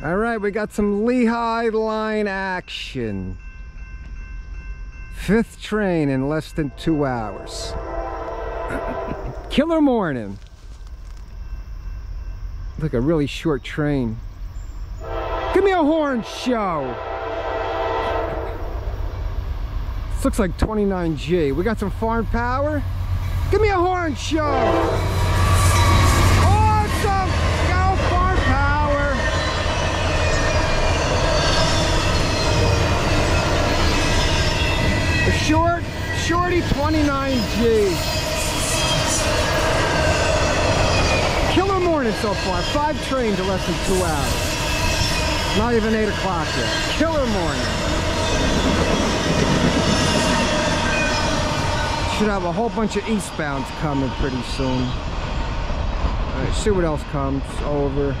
All right, we got some Lehigh line action. Fifth train in less than two hours. Killer morning. Like a really short train. Give me a horn show. This looks like 29G. We got some foreign power. Give me a horn show. Awesome. Go foreign power. A short, shorty 29G. Killer morning so far. Five trains in less than two hours. Not even eight o'clock yet. Killer morning. Should have a whole bunch of eastbounds coming pretty soon. All right, see what else comes over.